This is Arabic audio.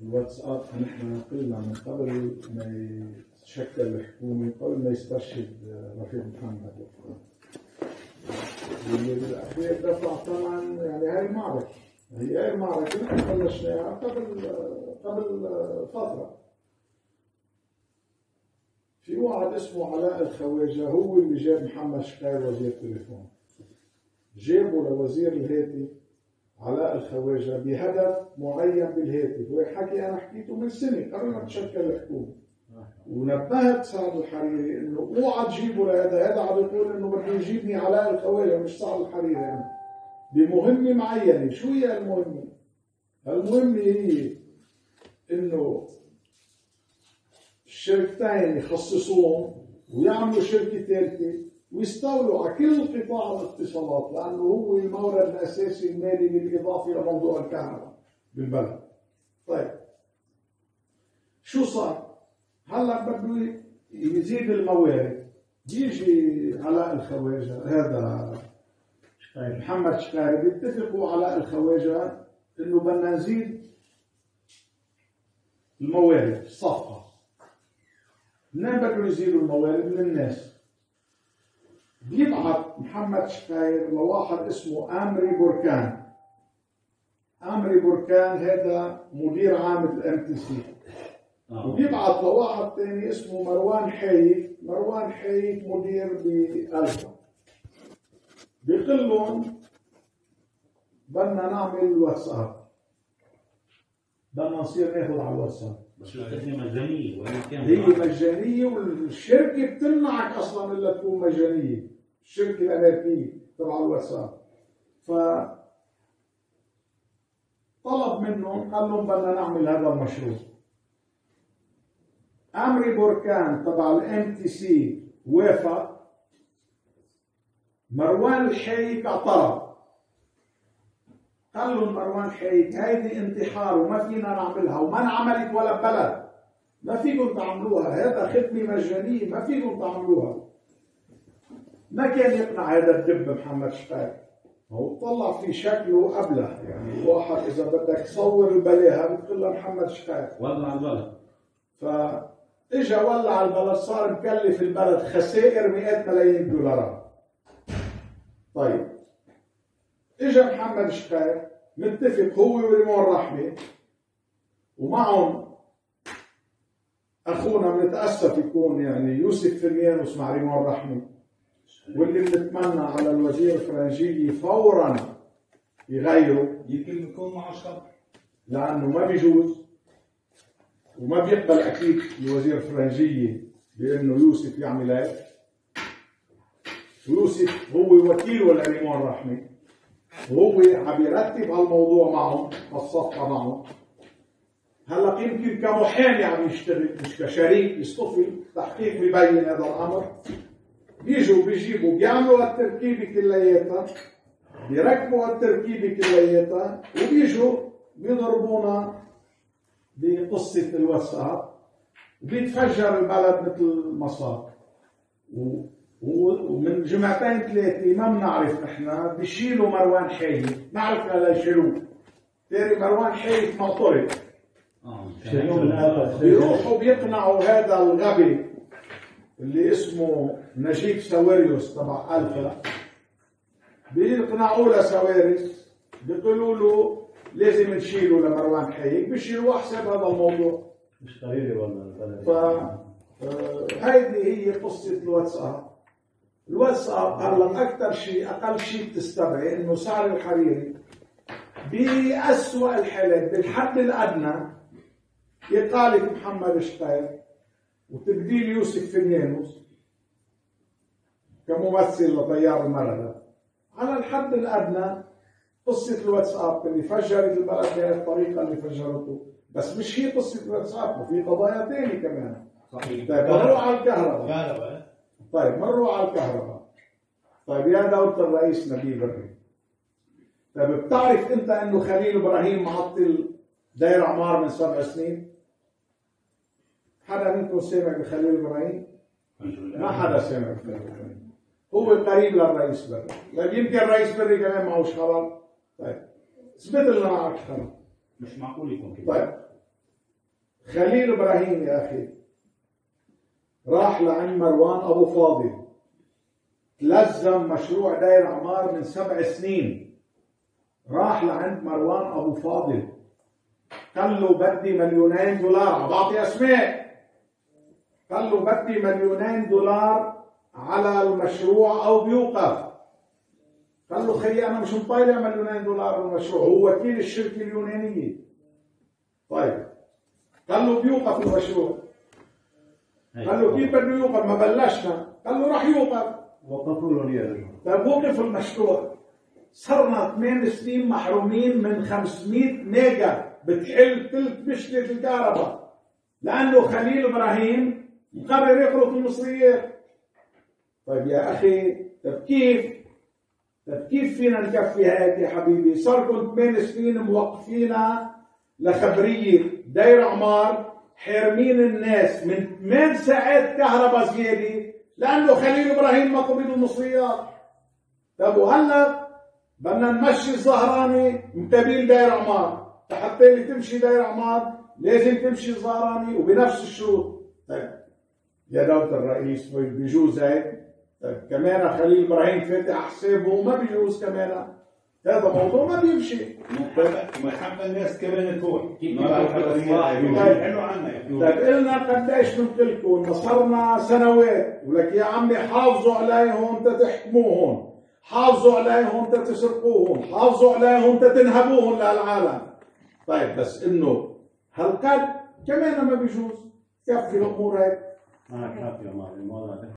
الواتساب نحن قلنا من قبل ما يتشكل الحكومة قبل ما يسترشد رفيق محمد واللي بالاخير دفع طبعا يعني هاي المعركة هي هاي المعركة نحن بلشناها قبل قبل فترة. في واحد اسمه علاء الخواجة هو اللي جاب محمد شقاي وزير تليفون. جابوا لوزير الهاتف علاء الخواجة بهدف معين بالهاتف هو حكي أنا حكيته من سنة قبل ما تشكل الحكومة. ونبهت سعد الحريري إنه اوعى تجيبوا لهذا هذا عم يقول إنه بده يجيبني علاء الخواجة مش سعد الحريري أنا. بمهمه معينه شو هي المهمة؟ المهمة هي إنه الشركتين يخصصوهم ويعملوا شركة ثالثة. ويستولوا على كل قطاع الاتصالات لأنه هو المورد الأساسي المالي بالإضافة لموضوع الكهرباء بالبلد. طيب شو صار؟ هلا بده يزيد الموارد بيجي علاء الخواجه هذا محمد شقاري بيتفقوا علاء الخواجه إنه بدنا نزيد الموارد الصفقه منين بدهم يزيدوا الموارد من الناس بيبعث محمد شقير لواحد اسمه أمري بركان أمري بركان هذا مدير عام ال MTC. وبيبعث لواحد ثاني اسمه مروان حايك مروان حايك مدير بألفا. بيقول لهم بدنا نعمل واتساب. بدنا نصير ناخذ على الواتساب. بس الخدمه مجانية كان؟ هي مجانية والشركة بتمنعك أصلا إلا تكون مجانية. الشركة الامريكيه تبع الواتساب ف طلب منهم قال لهم بدنا نعمل هذا المشروع. امري بركان تبع ال MTC وافق مروان الحايك اعترض. قال لهم مروان حيك هيدي انتحار وما فينا نعملها وما انعملت ولا ببلد ما فيكم تعملوها هذا خدمة مجانية ما فيكم تعملوها. ما كان يقنع هذا الدب محمد شفاك هو طلع في شكله أبله يعني واحد إذا بدك تصور البلاهة بتقول له محمد شفاك ولع البلد. فإجا ولع البلد صار مكلف البلد خسائر مئات ملايين دولارات طيب. إجا محمد شفاك متفق هو وريمون رحمة ومعهم أخونا بنتأسف يكون يعني يوسف فريانوس مع ريمون رحمة. واللي بنتمنى على الوزير الفرنجية فورا يغيروا. يمكن يكون معه شر لأنه ما بيجوز وما بيقبل أكيد الوزير الفرنجية بأنه يوسف يعمل هيك. ويوسف هو وكيل لريمون رحمة. وهو عم يرتب هالموضوع معهم هالصفقة معهم. هلأ يمكن كمحامي عم يشتغل مش كشريك يصطفي تحقيق ببين هذا الأمر. بيجوا بيجيبوا بيعملوا التركيبة كلياتها بيركبوا التركيبة كلياتها وبيجوا بيضربونا بقصة الواتساب وبيتفجر البلد مثل ما صار ومن جمعتين ثلاثة ما بنعرف نحن بيشيلوا مروان حايك ما عرفنا ليش يشيلوه تاري مروان حايك معترض آه بيروحوا بيقنعوا هذا الغبي اللي اسمه نجيب ساويرس تبع الفا بيقنعوا له ساويرس بيقولوا له لازم نشيله لمروان حيك بيشيلوا حساب هذا الموضوع. مش قليلة والله ف آه، هيدي هي قصة الواتساب. الواتساب هلا أكثر شيء أقل شيء بتستبعد إنه سعر الحريري بأسوأ الحالات بالحد الأدنى إقالة محمد شقير وتبديل يوسف فنيانوس كممثل لطيار المردة على الحد الأدنى قصة الواتساب اللي فجرت البلد بهذه الطريقة اللي فجرته بس مش هي قصة الواتساب وفي قضايا ثانية كمان صحيح طيب مروا على الكهرباء كهرباء طيب مروا على الكهرباء طيب يا دولة الرئيس نبيل بري طيب بتعرف انت انه خليل إبراهيم معطل داير عمار من سبع سنين؟ حدا منكم سامع بخليل إبراهيم؟ ما حدا سامع بخليل إبراهيم هو قريب للرئيس بري طيب يمكن الرئيس بري كمان معهوش خبر. طيب اثبت لنا معك خبر. مش معقول يكون كده. طيب خليل إبراهيم يا أخي راح لعند مروان أبو فاضل. تلزم مشروع داير عمار من سبع سنين. راح لعند مروان أبو فاضل. قال له بدي مليونين دولار. بعطي أسماء. قال له بدي مليونين دولار على المشروع أو بيوقف. قال له خيي أنا مش مطالع مليونين دولار بالمشروع هو وكيل الشركة اليونانية. طيب. قال له بيوقف المشروع. قال له كيف بده يوقف؟ ما بلشنا. قال له راح يوقف. وقفوا له ليه طيب وقف المشروع. صرنا ثمان سنين محرومين من 500 ميجا بتحل ثلث مشكلة الكهرباء. لأنه خليل إبراهيم مقرر يفرض المصريات طيب يا أخي طيب كيف؟ طيب كيف فينا نكفي هيك يا حبيبي؟ صار لكم ثمان سنين موقفينا لخبرية داير عمار حارمين الناس من ثمان ساعات كهرباء زيادة لأنه خليل إبراهيم ما قبل المصريات طب وهلا بدنا نمشي الزهراني متابعين داير عمار. حتى اللي تمشي داير عمار لازم تمشي الزهراني وبنفس الشروط. طيب يا دولة الرئيس بيجوز هيك طيب كمان خليل إبراهيم فاتح حسابه وما بيجوز كمان هذا موضوع ما بيمشي. محبة الناس كمان تروح كيف ما بعرف الأسماء. حلو عنك طيب قلنا قديش نمتلكوا صرنا سنوات. ولك يا عمي حافظوا عليهم تتحكموهم. حافظوا عليهم تتسرقوهم. حافظوا عليهم تتنهبوهم للعالم. طيب بس إنه هالقد كمان ما بيجوز؟ كفي الأمور هيك. معك حق يا معلم والله